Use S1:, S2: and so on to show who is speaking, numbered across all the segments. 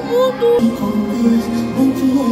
S1: todo mundo.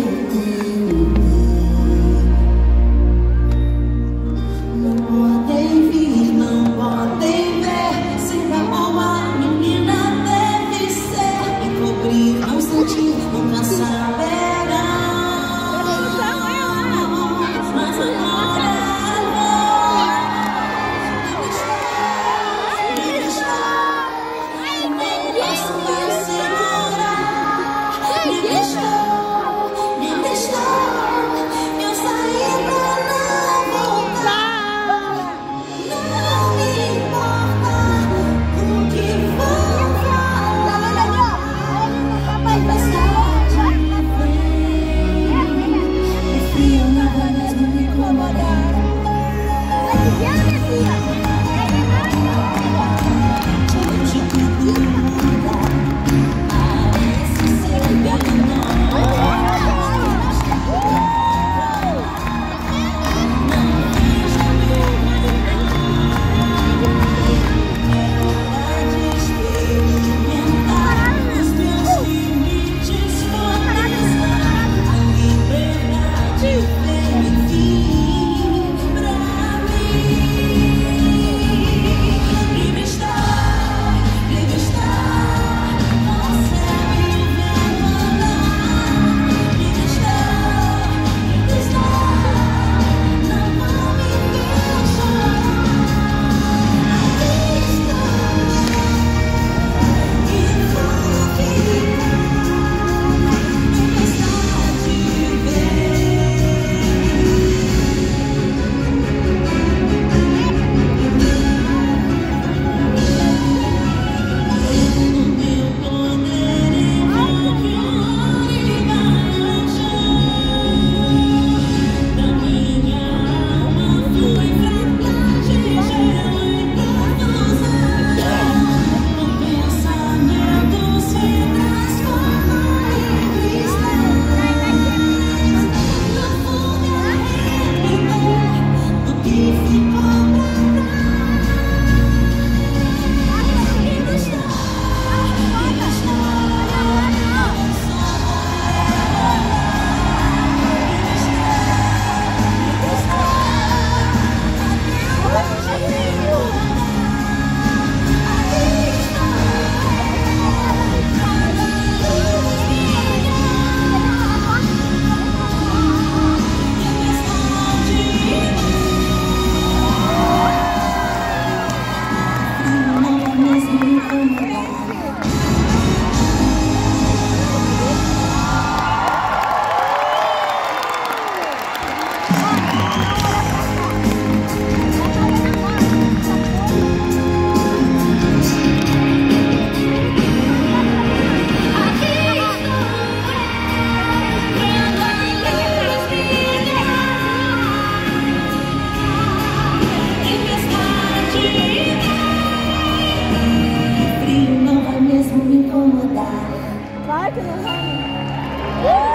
S1: Bye to the one.